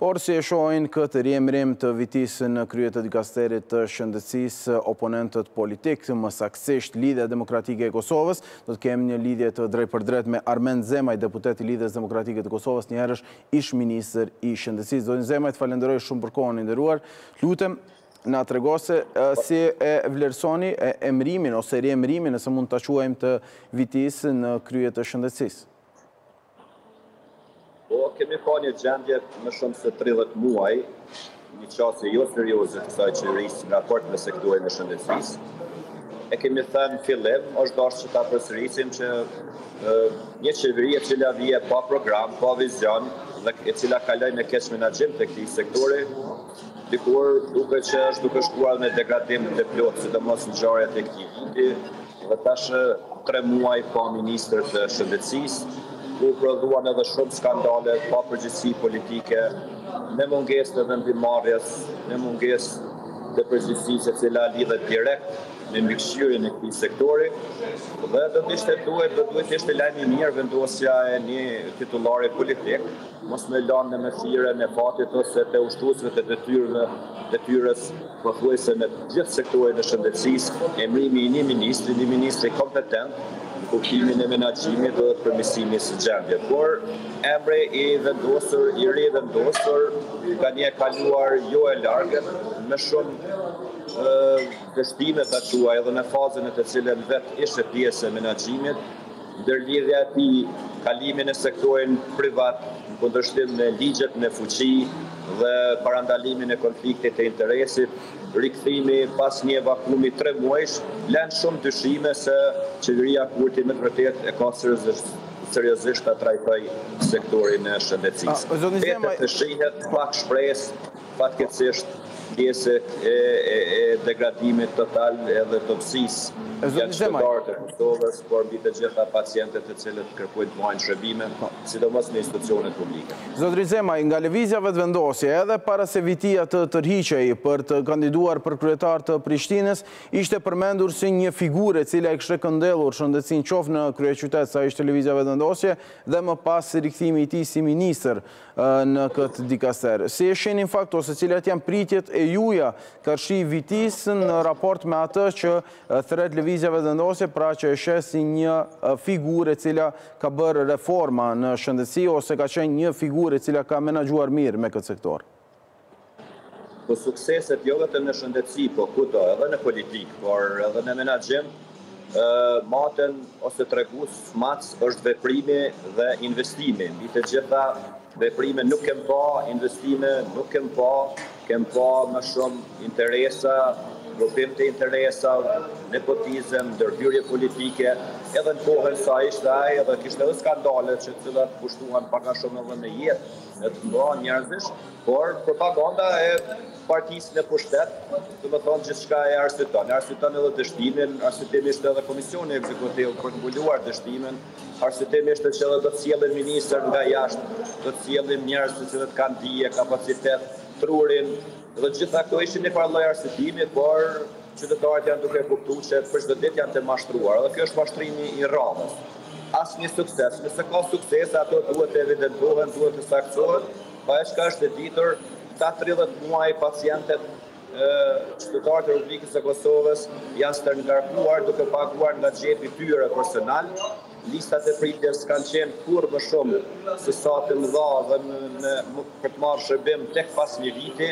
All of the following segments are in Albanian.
Por si e shohin këtë riemërim të Vitisë në krye të dikasterit të shëndetësisë oponentët politikë, më saksisht Lidhja Demokratike e Kosovës, do të kemë një lidhje të drejtpërdrejtë me Armend Zemaj, deputet i Lidhjes Demokratike të Kosovës, njëherësh ish-ministër i Shëndetësisë. Zoti Zemaj, të falënderoj shumë për kohën i nderuar. Lutem, Na trego se si e vlerësoni emërimin ose riemërimin nëse mund ta quajmë të Vitisë në krye të shëndetësisë. Po kemi pa një gjendje më shumë se 30 muaj, një qasje joserioze të kësaj qeverie në raport me sektorin e shëndetësisë. E kemi thënë fillim, është dashur që ta përsërisim që një qeveri e cila vjen pa program, pa vizion dhe e cila kaloi me keqmenaxhim të këtij sektori, Dikur duket që është duke shkuar në degradim të plotë, sidomos ngjarjet e këtij viti dhe tash tre muaj pa ministër të Shëndetësisë, ku prodhuan edhe shumë skandale, papërgjegjësi politike, me mungesë të vendimmarrjes, me mungesë të përgjegjësisë e cila lidhet direkt me mbikëqyrjen e këtij sektori dhe do të ishte duhet do duhej të ishte lajm i mirë vendosja e një titullari politik, Mos me lanë në mëshirën e fatit ose te ushtruesve të detyrave, detyrës, pothuajse në të gjithë sektorin e shëndetësisë, emërimi i një ministri, një ministri kompetent në kuptimin e menaxhimit dhe përmirësimit së gjendjes, por emri i vendosur, i rivendosur nga një e kaluar jo e largët, me shumë dështime ta quaj edhe në fazën në të cilën vetë ishte pjesë e menaxhimit, Ndërlidhja e tij, kalimi në sektorin privat, në kundërshtim me ligjet në fuqi dhe parandalimin e konfliktit të interesit, rikthimi pas një vakumi tre muajsh, lënë shumë dyshime se Qeveria Kurti me të vërtetë e ka seriozisht ta trajtojë sektorin e shëndetësisë. Mbetet të shihet, pak shpresë. Fatkeqësisht pjesë e e degradimit total edhe dobësisë janë qytetarët e Kosovës, por mbi të gjitha pacientët të cilët kërkojnë të marrin shërbime, sidomos në institucionet publike. Zotëri Zemaj, nga Lëvizja Vetëvendosje, edhe para se Vitia të tërhiqej për të kandiduar për kryetar të Prishtinës, ishte përmendur si një figurë e cila e kishte këndellur shëndetësinë qoftë në kryeqytet sa ishte Lëvizja Vetëvendosje dhe më pas rikthimi i tij si ministër. në këtë dikaster. Si e shihni faktin ose cilat janë pritjet e juja karshi Vitisë në raport me atë që thret Lëvizja Vetëvendosje, pra që e sheh si një figurë e cila ka bërë reforma në shëndetësi ose ka qenë një figurë e cila ka menaxhuar mirë me këtë sektor? Po sukseset jo vetëm në shëndetësi, po kudo, edhe në politikë, por edhe në menaxhim, maten ose tregues matës është veprimi dhe investimi. Mbi të gjitha veprime nuk kem pa, investime nuk kem pa, kem pa më shumë interesa, grupim të interesave, nepotizëm, ndërhyrje politike, edhe në kohën sa ishte ai edhe kishte edhe skandale që të cilat kushtuan pak a shumë edhe në jetë e të mëdha njerëzish. Por propaganda e partisë në pushtet, domethënë gjithçka e arsyeton. Arsyeton edhe dështimin, arsyetim ishte edhe komisioni ekzekutiv për të mbuluar dështimin, arsyetim ishte që edhe do të sjellim ministër nga jashtë, do të sjellim njerëz të cilët kanë dije, kapacitet, trurin, dhe gjitha këto ishin një farë lloj arsyetimi, por qytetarët janë duke kuptu që për çdo ditë janë të mashtruar, dhe kjo është mashtrimi i radhës. Asnjë sukses, nëse ka suksese, ato duhet të evidentohen, duhet të saktësohen, Pa çka është e ditur, këta tridhjetë muaj pacientët qytetarët e Republikës së Kosovës janë stërngarkuar duke paguar nga xhepi i tyre personal. Listat e pritjes kanë qenë kurrë më shumë se sa të mëdha dhe në, në, për të marrë shërbim tek pas një viti,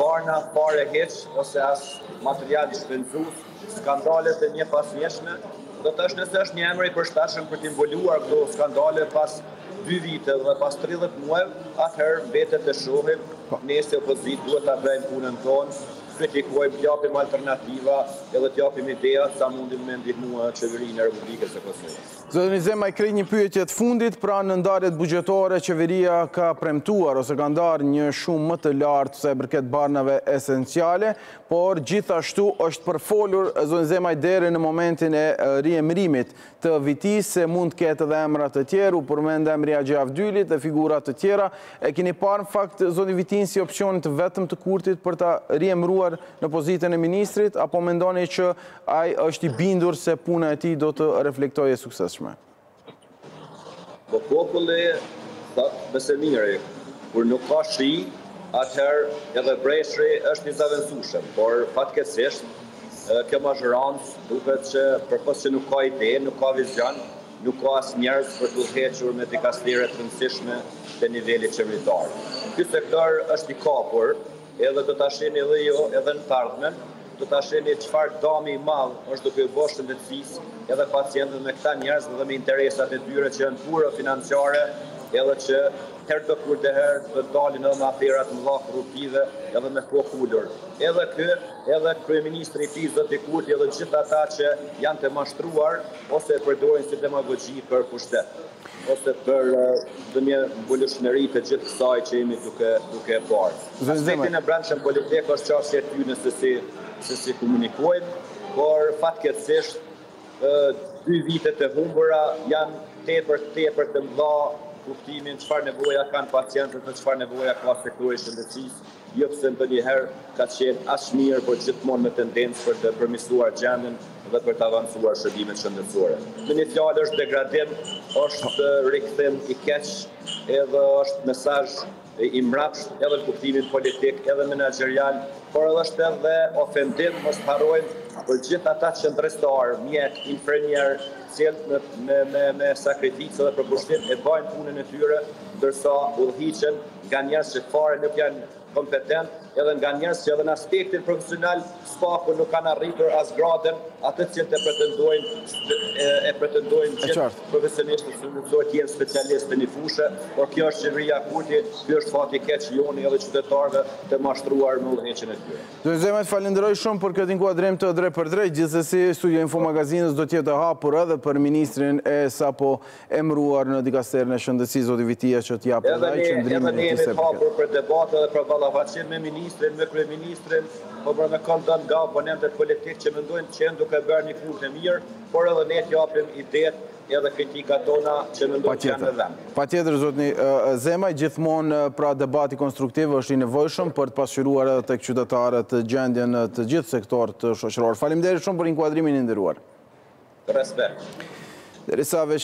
barna, fare hiç ose as materiali shpenzues. Skandalet e njëpasnjëshme, dhe nëse është një emër i përshtatshëm për t'i mbuluar këto skandale pas dy viteve dhe pas tridhjetë muajve, atëherë mbetet të shohim, po ne si opozitë duhet ta bëjmë punën tonë, kritikojmë, japim alternativa edhe të japim idetë sa mundemi me ndihmu qeverinë e Republikës së Kosovës. Zotni Zemaj, krejt një pyetje të fundit, pra në ndarjet buxhetore qeveria ka premtuar ose ka ndarë një shumë më të lartë sa i përket barnave esenciale, Por gjithashtu është përfolur zoti Zemaj deri në momentin e riemërimit të Vitisë se mund të ketë edhe emra të tjerë, u përmend emri i Haxhi Avdylit dhe figura të tjera. E keni parë në fakt zotin Vitinë si opsionin të vetëm të Kurtit për ta riemëruar në pozitën e ministrit apo mendoni që ai është i bindur se puna e tij do të reflektojë e suksesshme? Po populli thotë më së miri kur nuk ka shi atëherë edhe breshri është i zëvendësueshëm por fatkeqësisht kjo mazhorancë duket që përpos që nuk ka ide nuk ka vizion nuk ka as njerëz për të udhëhequr me dikastire të rëndësishme të nivelit qeveritar ky sektor është i kapur Edhe do ta shihni edhe ju edhe në të ardhmen, do ta shihni çfarë dëmi i madh është duke iu bo shëndetësisë edhe pacientëve me këta njerëz dhe me interesat e tyre që janë puro financiare edhe që herdokurdo herë do të dalin edhe me afera të mëdha korruptive edhe me kokë ulur. Edhe ky, edhe kryeministri i tij zoti Kurti edhe gjithë ata që janë të mashtruar ose e përdorin si demagogji për pushtet. ose për ndonjë mbulëshmëri të gjithë kësaj që jemi duke duke parë. Aspektin e brendshëm politik është çështje e tyre se si se si komunikojnë, por fatkeqësisht dy vitet e humbura janë tepër tepër të mëdha në kuptimin çfarë nevoja kanë pacientët dhe çfarë nevoja ka sektori i shëndetësisë Jo pse ndonjëherë ka qenë aq mirë, por gjithmonë me tendencë për të përmirësuar gjendjen dhe për të avancuar shërbimet shëndetësore. Me një fjalë është degradim, është rikthim i keq edhe është mesazh i mrapsht edhe në kuptimin politik edhe menaxherial, por edhe është edhe ofendim, mos harrojmë, për gjithë ata qëndrestarë, mjekë, infermierë, të cilët me me me sakrificë dhe përkushtim e bajnë punën e tyre, ndërsa udhëhiqen, nga njerëz që fare nuk janë kompetentë, edhe nga njerëz që edhe në aspektin profesional së paku nuk kanë arritur as gradën atë të cilët e pretendojnë e pretendojnë që profesionistët të jenë specialistë në një fushë, por kjo është qeveria Kurti, ky është fati i keq i joni edhe qytetarëve të mashtruar në udhëheqjen e tyre. Zoti Zemaj, të falenderoj shumë për këtë inkuadrim të drejtpërdrejtë. Gjithsesi, studio e Info Magazinës do të jetë e hapur edhe për ministrin e sapo emëruar në dikasterin e shëndetësisë zoti Vitia që të japë edhe ai qëndrimin e tij se për këtë. Edhe ne jemi të hapur për debate dhe për ballafaqim me ministrin, me kryeministrin, por për me këdo nga oponentët politik që mendojnë që janë duke bërë një punë të mirë, por edhe ne të japim idetë edhe kritikat tona që mendojmë që janë në vend. Patjetër, patjetër zotni Zemaj, gjithmonë pra debati konstruktiv është i nevojshëm për të pasqyruar edhe tek qytetarët gjendjen në të gjithë sektorët shoqëror. Faleminderit shumë për inkuadrimin i nderuar. Respekt. Derisa